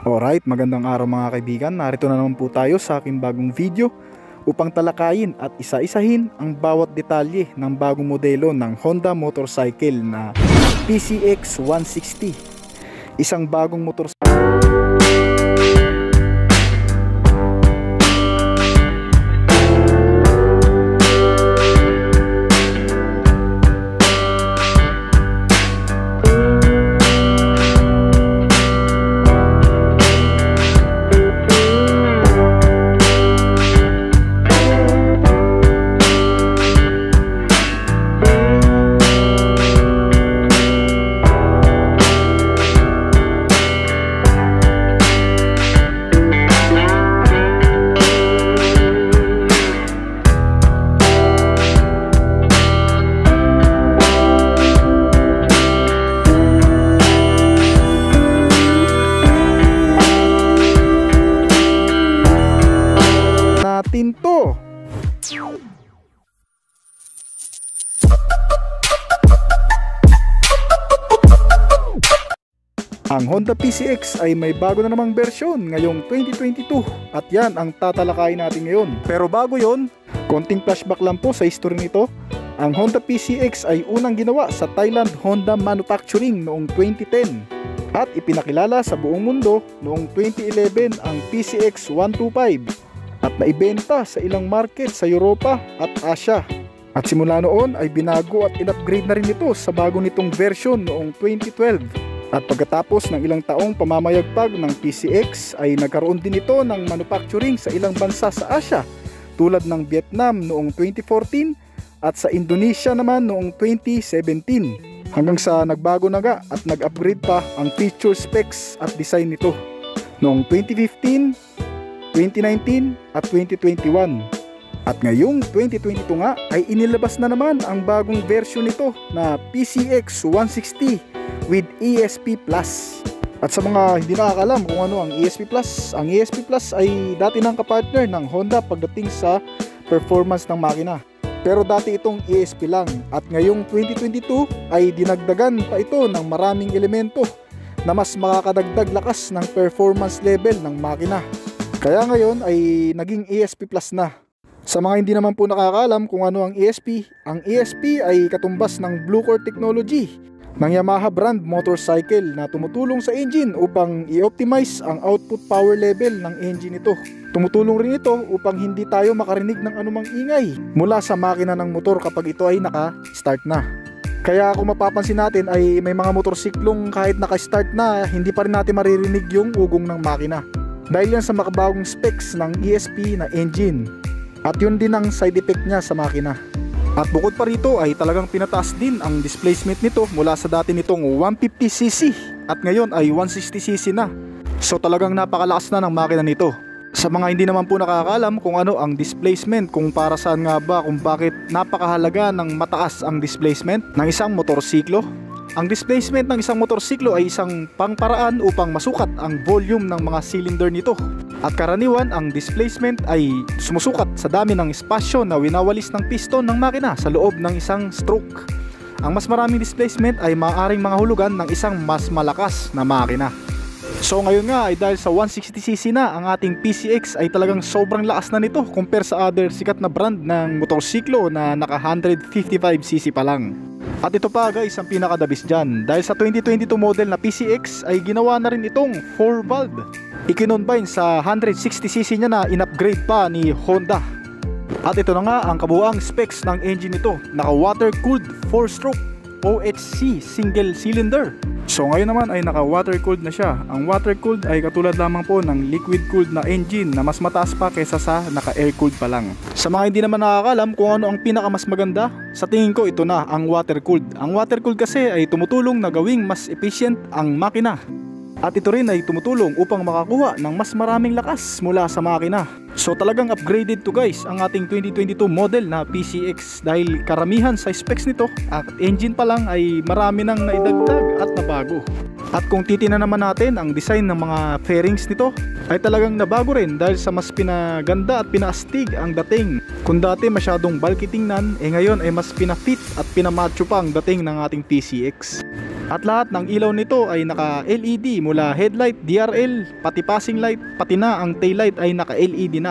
Alright, magandang araw mga kaibigan. Narito na naman po tayo sa aking bagong video upang talakayin at isa-isahin ang bawat detalye ng bagong modelo ng Honda motorcycle na PCX 160. Isang bagong motorcycle Honda PCX ay may bago na namang bersyon ngayong 2022 at yan ang tatalakayin natin ngayon. Pero bago yon, konting flashback lang po sa history nito. Ang Honda PCX ay unang ginawa sa Thailand Honda Manufacturing noong 2010 at ipinakilala sa buong mundo noong 2011 ang PCX 125 at naibenta sa ilang market sa Europa at Asia. At simula noon ay binago at in-upgrade na rin ito sa bago nitong version noong 2012. At pagkatapos ng ilang taong pamamayagpag ng PCX ay nagkaroon din ito ng manufacturing sa ilang bansa sa Asia tulad ng Vietnam noong 2014 at sa Indonesia naman noong 2017 hanggang sa nagbago na nga at nag-upgrade pa ang feature specs at design nito noong 2015, 2019 at 2021. At ngayong 2022 nga ay inilabas na naman ang bagong version nito na PCX 160 with ESP Plus. At sa mga hindi nakakalam kung ano ang ESP Plus, ang ESP Plus ay dati ng kapartner ng Honda pagdating sa performance ng makina. Pero dati itong ESP lang at ngayong 2022 ay dinagdagan pa ito ng maraming elemento na mas makakadagdag lakas ng performance level ng makina. Kaya ngayon ay naging ESP Plus na. Sa mga hindi naman po nakakalam kung ano ang ESP, ang ESP ay katumbas ng Blue Core Technology ng Yamaha brand motorcycle na tumutulong sa engine upang i-optimize ang output power level ng engine nito. Tumutulong rin ito upang hindi tayo makarinig ng anumang ingay mula sa makina ng motor kapag ito ay naka-start na. Kaya kung mapapansin natin ay may mga motorsiklong kahit naka-start na hindi pa rin natin maririnig yung ugong ng makina. Dahil yan sa makabagong specs ng ESP na engine. At yun din ang side effect niya sa makina. At bukod pa rito ay talagang pinataas din ang displacement nito mula sa dati nitong 150cc at ngayon ay 160cc na. So talagang napakalakas na ng makina nito. Sa mga hindi naman po nakakalam kung ano ang displacement, kung para saan nga ba, kung bakit napakahalaga ng mataas ang displacement ng isang motorsiklo. Ang displacement ng isang motorsiklo ay isang pangparaan upang masukat ang volume ng mga cylinder nito. At karaniwan, ang displacement ay sumusukat sa dami ng espasyo na winawalis ng piston ng makina sa loob ng isang stroke. Ang mas maraming displacement ay maaaring mga hulugan ng isang mas malakas na makina. So ngayon nga ay dahil sa 160cc na ang ating PCX ay talagang sobrang lakas na nito compare sa other sikat na brand ng motorsiklo na naka 155cc pa lang. At ito pa guys ang pinakadabis dyan dahil sa 2022 model na PCX ay ginawa na rin itong 4 valve. Ikinonbine sa 160cc niya na in-upgrade pa ni Honda. At ito na nga ang kabuang specs ng engine nito. Naka water cooled 4 stroke OHC single cylinder. So ngayon naman ay naka water cooled na siya. Ang water cooled ay katulad lamang po ng liquid cooled na engine na mas mataas pa kaysa sa naka air cooled pa lang. Sa mga hindi naman nakakalam kung ano ang pinaka mas maganda, sa tingin ko ito na ang water cooled. Ang water cooled kasi ay tumutulong na gawing mas efficient ang makina. At ito rin ay tumutulong upang makakuha ng mas maraming lakas mula sa makina. So talagang upgraded to guys ang ating 2022 model na PCX dahil karamihan sa specs nito at engine pa lang ay marami nang naidagdag at nabago. At kung titingnan naman natin ang design ng mga fairings nito ay talagang nabago rin dahil sa mas pinaganda at pinaastig ang dating. Kung dati masyadong bulky tingnan, eh ngayon ay mas pinafit at pinamacho pa ang dating ng ating PCX. At lahat ng ilaw nito ay naka LED mula headlight, DRL, pati passing light, pati na ang taillight ay naka LED na.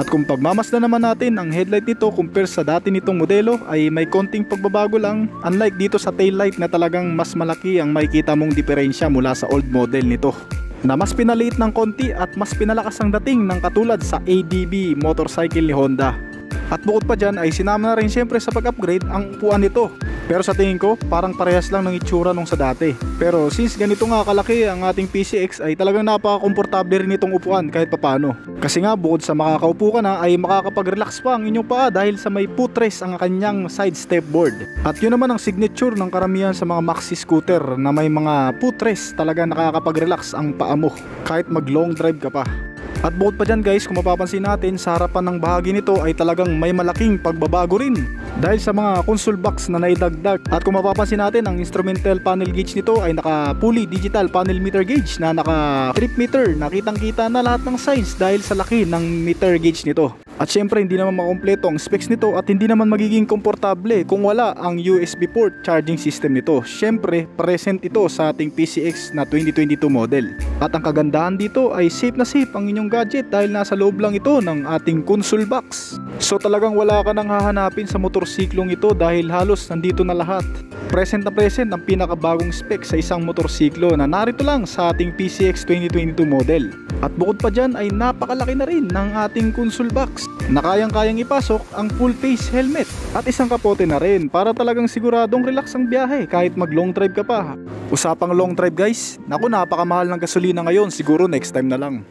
At kung pagmamasdan naman natin ang headlight nito compare sa dati nitong modelo ay may konting pagbabago lang. Unlike dito sa taillight na talagang mas malaki ang makikita mong diferensya mula sa old model nito. Na mas pinaliit ng konti at mas pinalakas ang dating ng katulad sa ADB motorcycle ni Honda. At bukod pa dyan ay sinama na rin syempre sa pag-upgrade ang upuan nito. Pero sa tingin ko parang parehas lang ng itsura nung sa dati. Pero since ganito nga kalaki ang ating PCX ay talagang napaka-komportable rin itong upuan kahit papano. Kasi nga bukod sa makakaupo ka na ay makakapag-relax pa ang inyong paa dahil sa may footrest ang kanyang side step board. At yun naman ang signature ng karamihan sa mga maxi scooter na may mga footrest talaga nakakapag-relax ang paa mo kahit mag long drive ka pa. At bukod pa dyan guys, kung mapapansin natin, sa harapan ng bahagi nito ay talagang may malaking pagbabago rin. Dahil sa mga console box na naidagdag. At kung mapapansin natin, ang instrumental panel gauge nito ay naka fully digital panel meter gauge na naka trip meter. Nakitang kita na lahat ng signs dahil sa laki ng meter gauge nito. At syempre hindi naman makompleto ang specs nito at hindi naman magiging komportable kung wala ang USB port charging system nito. Syempre present ito sa ating PCX na 2022 model. At ang kagandahan dito ay safe na safe ang inyong gadget dahil nasa loob lang ito ng ating console box. So talagang wala ka nang hahanapin sa motorsiklong ito dahil halos nandito na lahat. Present na present ang pinakabagong spec sa isang motorsiklo na narito lang sa ating PCX 2022 model. At bukod pa dyan ay napakalaki na rin ng ating console box na kayang-kayang ipasok ang full face helmet at isang kapote na rin para talagang siguradong relax ang biyahe kahit mag long drive ka pa. Usapang long drive guys, naku napakamahal ng gasolina ngayon siguro next time na lang.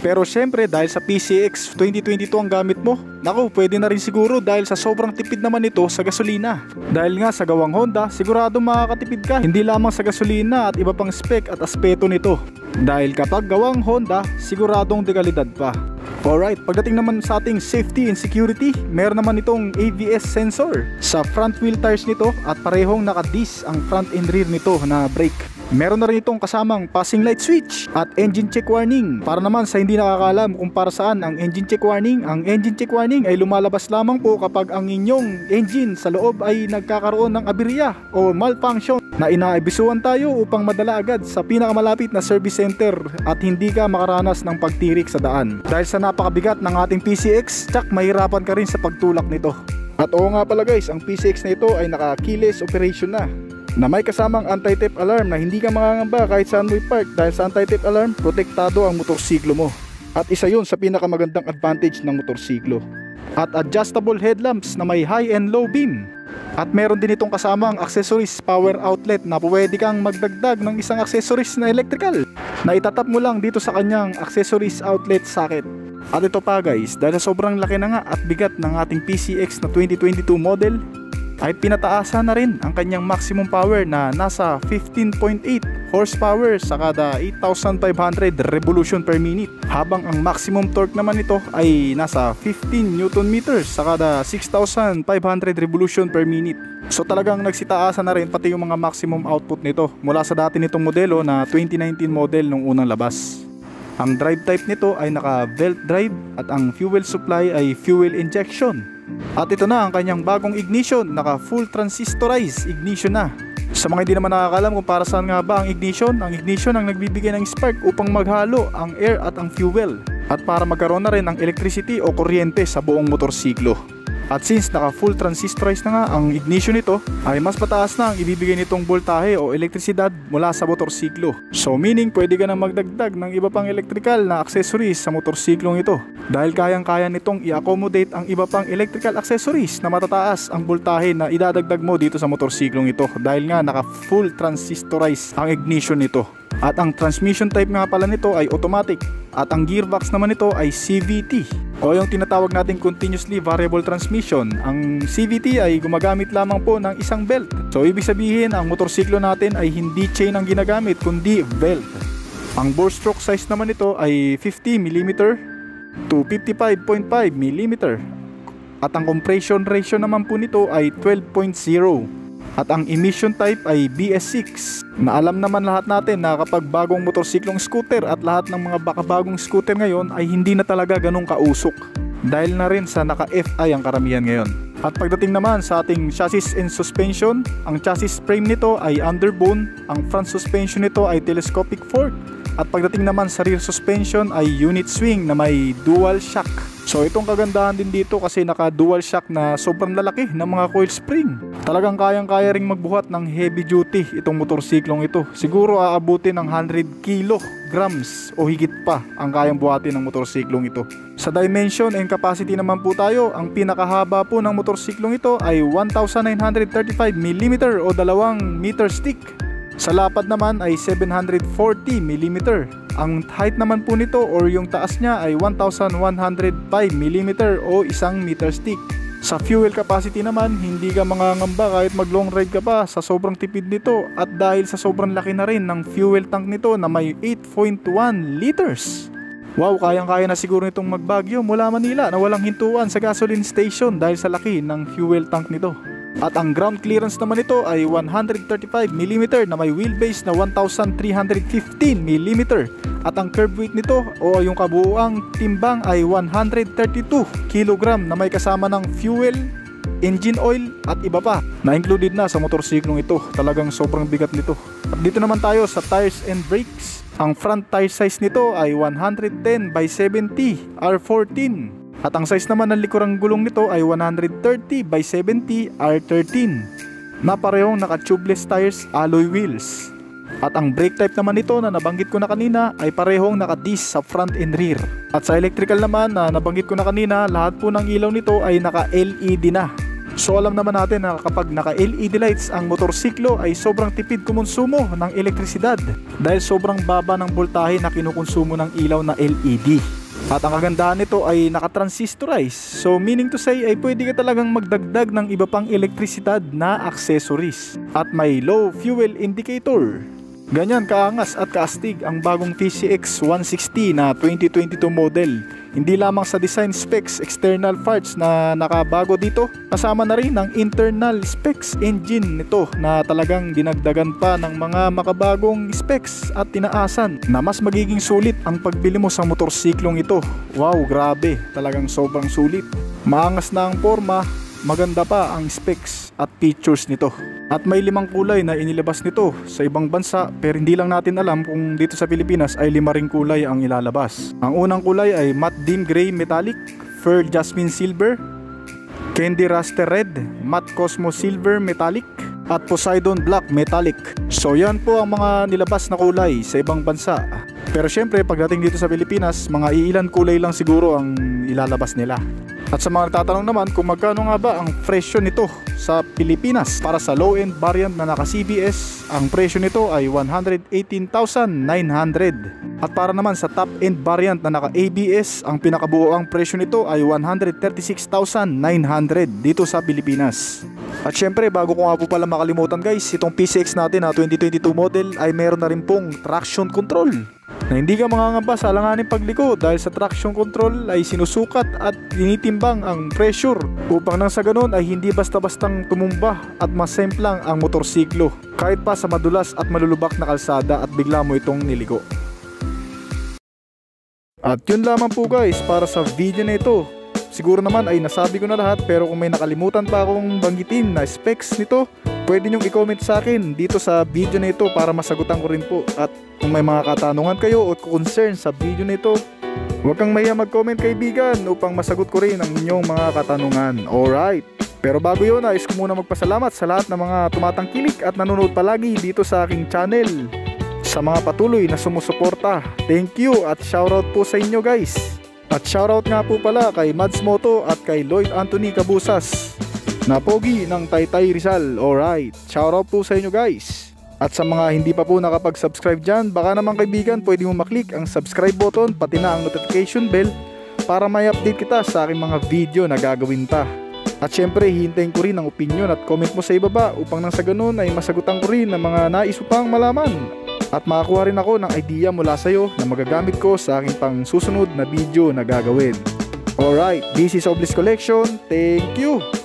Pero syempre dahil sa PCX 2022 ang gamit mo, naku pwede na rin siguro dahil sa sobrang tipid naman ito sa gasolina. Dahil nga sa gawang Honda, sigurado makakatipid ka hindi lamang sa gasolina at iba pang spec at aspeto nito. Dahil kapag gawang Honda, siguradong dekalidad pa. Alright, pagdating naman sa ating safety and security, meron naman itong ABS sensor sa front wheel tires nito at parehong naka-dis ang front and rear nito na brake. Meron na rin itong kasamang passing light switch at engine check warning. Para naman sa hindi nakakaalam kung para saan ang engine check warning, ang engine check warning ay lumalabas lamang po kapag ang inyong engine sa loob ay nagkakaroon ng aberya o malfunction na inaibisuan tayo upang madala agad sa pinakamalapit na service center at hindi ka makaranas ng pagtirik sa daan. Dahil sa napakabigat ng ating PCX, tsak mahirapan ka rin sa pagtulak nito. At oo nga pala guys, ang PCX na ito ay naka keyless operation na na may kasamang anti-theft alarm na hindi ka mangangamba kahit saan mo i-park dahil sa anti-theft alarm, protektado ang motorsiklo mo. At isa yun sa pinakamagandang advantage ng motorsiklo. At adjustable headlamps na may high and low beam. At meron din itong kasamang accessories power outlet na pwede kang magdagdag ng isang accessories na electrical na itatap mo lang dito sa kanyang accessories outlet socket. At ito pa guys, dahil sobrang laki na nga at bigat ng ating PCX na 2022 model, ay pinataasan na rin ang kanyang maximum power na nasa 15.8 horsepower sa kada 8,500 revolution per minute habang ang maximum torque naman nito ay nasa 15 newton meters sa kada 6,500 revolution per minute. So talagang nagsitaasan na rin pati yung mga maximum output nito mula sa dati nitong modelo na 2019 model nung unang labas. Ang drive type nito ay naka belt drive at ang fuel supply ay fuel injection at ito na ang kanyang bagong ignition, naka full transistorized ignition na. Sa mga hindi naman nakakalam kung para saan nga ba ang ignition, ang ignition ang nagbibigay ng spark upang maghalo ang air at ang fuel at para magkaroon na rin ng electricity o kuryente sa buong motorsiklo. At since naka full transistorized na nga ang ignition nito, ay mas pataas na ang ibibigay nitong voltahe o elektrisidad mula sa motorsiklo. So meaning pwede ka na magdagdag ng iba pang electrical na accessories sa motorsiklong ito. Dahil kayang-kaya nitong i-accommodate ang iba pang electrical accessories na matataas ang voltahe na idadagdag mo dito sa motorsiklong ito. Dahil nga naka full transistorized ang ignition nito. At ang transmission type nga pala nito ay automatic at ang gearbox naman nito ay CVT o yung tinatawag nating continuously variable transmission. Ang CVT ay gumagamit lamang po ng isang belt. So ibig sabihin ang motorsiklo natin ay hindi chain ang ginagamit kundi belt. Ang bore stroke size naman nito ay 50 mm to 55.5 mm. At ang compression ratio naman po nito ay 12.0. At ang emission type ay BS6 na alam naman lahat natin na kapag bagong motorsiklong scooter at lahat ng mga bakabagong scooter ngayon ay hindi na talaga ganong kausok. Dahil na rin sa naka-FI ang karamihan ngayon. At pagdating naman sa ating chassis and suspension, ang chassis frame nito ay underbone, ang front suspension nito ay telescopic fork, at pagdating naman sa rear suspension ay unit swing na may dual shock. So itong kagandahan din dito kasi naka dual shock na sobrang lalaki ng mga coil spring. Talagang kayang-kaya ring magbuhat ng heavy duty itong motorsiklong ito. Siguro aabutin ng 100 kilo grams o higit pa ang kayang buhatin ng motorsiklong ito. Sa dimension and capacity naman po tayo, ang pinakahaba po ng motorsiklong ito ay 1935 mm o 2 meter stick. Sa lapad naman ay 740 mm. Ang height naman po nito or yung taas niya ay 1105 mm o 1 meter stick. Sa fuel capacity naman, hindi ka mangangamba kahit mag long ride ka pa sa sobrang tipid nito at dahil sa sobrang laki na rin ng fuel tank nito na may 8.1 liters. Wow, kayang-kaya na siguro nitong magbagyo mula Manila na walang hintuan sa gasoline station dahil sa laki ng fuel tank nito. At ang ground clearance naman nito ay 135mm na may wheelbase na 1315mm at ang curb weight nito o yung kabuuang timbang ay 132kg na may kasama ng fuel, engine oil at iba pa na included na sa motorsiklong ito. Talagang sobrang bigat nito. At dito naman tayo sa tires and brakes. Ang front tire size nito ay 110 by 70 R14 at ang size naman ng likurang gulong nito ay 130 by 70 R13 na parehong naka-tubeless tires alloy wheels. At ang brake type naman nito na nabanggit ko na kanina ay parehong naka-disc sa front and rear. At sa electrical naman na nabanggit ko na kanina, lahat po ng ilaw nito ay naka-LED na. So alam naman natin na kapag naka-LED lights ang motorsiklo ay sobrang tipid kumonsumo ng elektrisidad dahil sobrang baba ng voltahe na kinukonsumo ng ilaw na LED. At ang kagandahan nito ay nakatransistorize. So meaning to say ay pwede ka talagang magdagdag ng iba pang elektrisidad na accessories. At may low fuel indicator. Ganyan kaangas at kaastig ang bagong TCX 160 na 2022 model. Hindi lamang sa design specs, external parts na nakabago dito, kasama na rin ang internal specs engine nito na talagang dinagdagan pa ng mga makabagong specs at tinaasan na mas magiging sulit ang pagbili mo sa motorsiklong ito. Wow, grabe, talagang sobrang sulit. Maangas na ang forma, maganda pa ang specs at features nito. At may limang kulay na inilabas nito sa ibang bansa pero hindi lang natin alam kung dito sa Pilipinas ay lima ring kulay ang ilalabas. Ang unang kulay ay matte dim gray metallic, fur jasmine silver, candy raster red, matte cosmo silver metallic, at Poseidon Black Metallic. So yan po ang mga nilabas na kulay sa ibang bansa. Pero syempre pagdating dito sa Pilipinas, mga iilan kulay lang siguro ang ilalabas nila. At sa mga nagtatanong naman kung magkano nga ba ang presyo nito sa Pilipinas para sa low-end variant na naka CBS, ang presyo nito ay 118,900. At para naman sa top-end variant na naka ABS, ang pinakabuoang presyo nito ay 136,900 dito sa Pilipinas. At syempre bago ko nga po pala makalimutan guys, itong PCX natin na 2022 model ay meron na rin pong traction control na hindi ka mangangamba sa alanganin pagliko dahil sa traction control ay sinusukat at tinitimbang ang pressure upang nang sa ganun ay hindi basta-bastang tumumba at masemplang ang motorsiklo kahit pa sa madulas at malulubak na kalsada at bigla mo itong niliko. At yun lamang po guys para sa video na ito. Siguro naman ay nasabi ko na lahat pero kung may nakalimutan pa akong banggitin na specs nito, pwede nyong i-comment sa akin dito sa video na ito para masagutan ko rin po. At kung may mga katanungan kayo o concern sa video na ito, huwag kang mahiya mag-comment kaibigan upang masagot ko rin ang inyong mga katanungan. Alright! Pero bago yun, ayos ko muna magpasalamat sa lahat ng mga tumatangkilik at nanonood palagi dito sa aking channel. Sa mga patuloy na sumusuporta, thank you at shoutout po sa inyo guys. At shoutout nga po pala kay Mads Moto at kay Lloyd Anthony Cabusas na pogi ng Taytay Rizal. Alright, shoutout po sa inyo guys. At sa mga hindi pa po nakapag-subscribe dyan, baka naman kaibigan pwede mo maklik ang subscribe button pati na ang notification bell para may update kita sa aking mga video na gagawin pa. At syempre, hihintayin ko rin ang opinion at comment mo sa ibaba upang nang sa ganun ay masagutan ko rin ang mga nais pang malaman. At makakuha rin ako ng idea mula sa'yo na magagamit ko sa aking pang susunod na video na gagawin. Alright, this is Oblis Collection. Thank you!